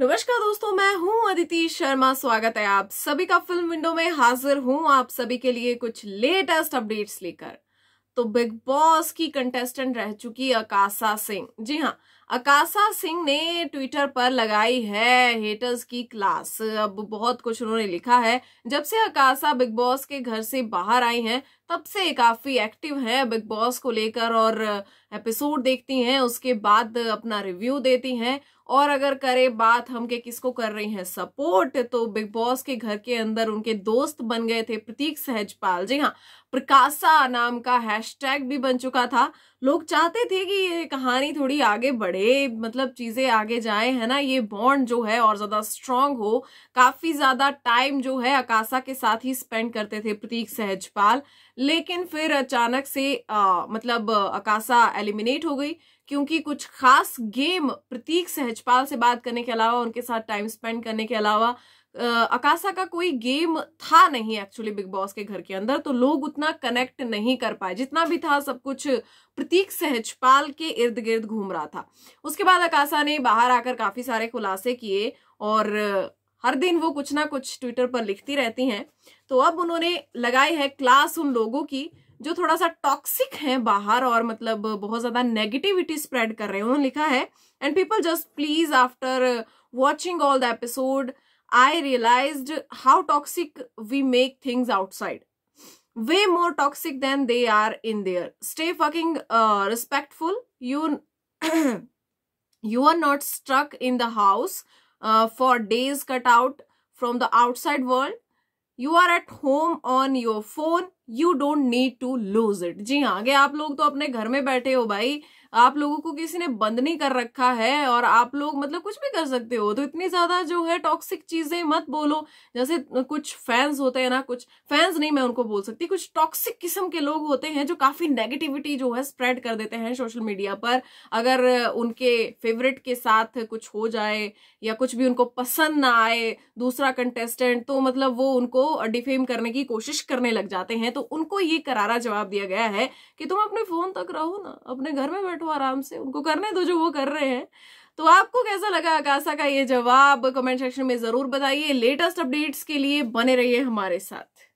नमस्कार दोस्तों, मैं हूँ अदिति शर्मा। स्वागत है आप सभी का फ़िल्म विंडो में। हाजिर हूँ आप सभी के लिए कुछ लेटेस्ट अपडेट्स लेकर। तो बिग बॉस की कंटेस्टेंट रह चुकी अकाशा सिंह। जी हाँ अकाशा सिंह ने ट्विटर पर लगाई है हेटर्स की क्लास अब बहुत कुछ उन्होंने लिखा है। जब से अकाशा बिग बॉस के घर से बाहर आई हैं, तब से काफ़ी एक्टिव है बिग बॉस को लेकर और एपिसोड देखती हैं, उसके बाद अपना रिव्यू देती हैं। और अगर करे बात हम के किसको कर रही हैं सपोर्ट तो बिग बॉस के घर के अंदर उनके दोस्त बन गए थे प्रतीक सहजपाल। जी हाँ प्रकाशा नाम का हैशटैग भी बन चुका था। लोग चाहते थे कि ये कहानी थोड़ी आगे बढ़े। मतलब चीज़ें आगे जाए है ना? ये बॉन्ड जो है और ज़्यादा स्ट्रांग हो काफ़ी ज़्यादा टाइम जो है अकाशा के साथ ही स्पेंड करते थे प्रतीक सहजपाल। लेकिन फिर अचानक से आ, मतलब अकाशा एलिमिनेट हो गई क्योंकि कुछ खास गेम प्रतीक सहजपाल से बात करने के अलावा उनके साथ टाइम स्पेंड करने के अलावा अकाशा का कोई गेम था नहीं एक्चुअली बिग बॉस के घर के अंदर तो लोग उतना कनेक्ट नहीं कर पाए। जितना भी था, सब कुछ प्रतीक सहजपाल के इर्द गिर्द घूम रहा था। उसके बाद अकाशा ने बाहर आकर काफ़ी सारे खुलासे किए और हर दिन वो कुछ ना कुछ ट्विटर पर लिखती रहती हैं। तो अब उन्होंने लगाई है क्लास उन लोगों की जो थोड़ा सा टॉक्सिक है बाहर और मतलब बहुत ज़्यादा नेगेटिविटी स्प्रेड कर रहे हैं। उन्होंने लिखा है and people just please after watching all the episode I realized how toxic we make things outside. Way more toxic than they are in there. Stay fucking uh, respectful. You, you are not stuck in the house uh, for days cut out from the outside world. You are at home on your phone you don't need to lose it जी हाँ आगे आप लोग तो अपने घर में बैठे हो भाई। आप लोगों को किसी ने बंद नहीं कर रखा है और आप लोग मतलब कुछ भी कर सकते हो। तो इतनी ज़्यादा जो है टॉक्सिक चीज़ें मत बोलो। जैसे कुछ फैंस होते हैं ना, कुछ फैंस नहीं मैं उनको बोल सकती, कुछ टॉक्सिक किस्म के लोग होते हैं जो काफ़ी नेगेटिविटी जो है स्प्रेड कर देते हैं सोशल मीडिया पर। अगर उनके फेवरेट के साथ कुछ हो जाए या कुछ भी उनको पसंद ना आए दूसरा कंटेस्टेंट तो मतलब वो उनको डिफेम करने की कोशिश करने लग जाते हैं। तो उनको ये करारा जवाब दिया गया है कि तुम अपने फ़ोन तक रहो ना, अपने घर में बैठो आराम से, उनको करने दो जो वो कर रहे हैं। तो आपको कैसा लगा आकाशा का ये जवाब? कमेंट सेक्शन में ज़रूर बताइए। लेटेस्ट अपडेट्स के लिए बने रहिए हमारे साथ।